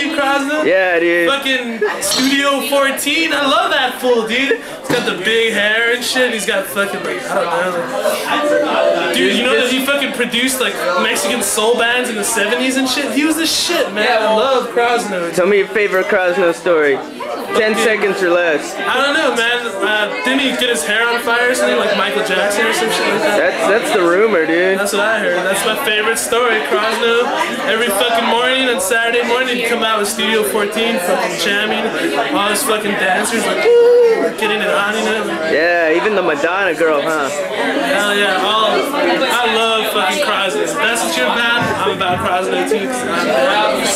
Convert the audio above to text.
Steve? Yeah, dude. Fucking Studio 14. I love that fool, dude. He's got the big hair and shit. He's got fucking like I don't know. Dude, you know that he fucking produced like Mexican soul bands in the 70s and shit? He was the shit, man. I love Crosno. Tell me your favorite Crosno story. Ten seconds or less. I don't know, man. Uh, didn't he get his hair on fire or something like Michael Jackson or some shit like that? That's that's the rumor, dude. That's what I heard. That's my favorite story. Crosno, every fucking morning and Saturday morning, he'd come out with Studio 14, fucking jamming. All his fucking dancers like, woo, getting it on, you know? Yeah, even the Madonna girl, huh? Hell yeah. All, I love fucking Crosno. If that's what you're about, I'm about Crosno too. 'cause I'm bad.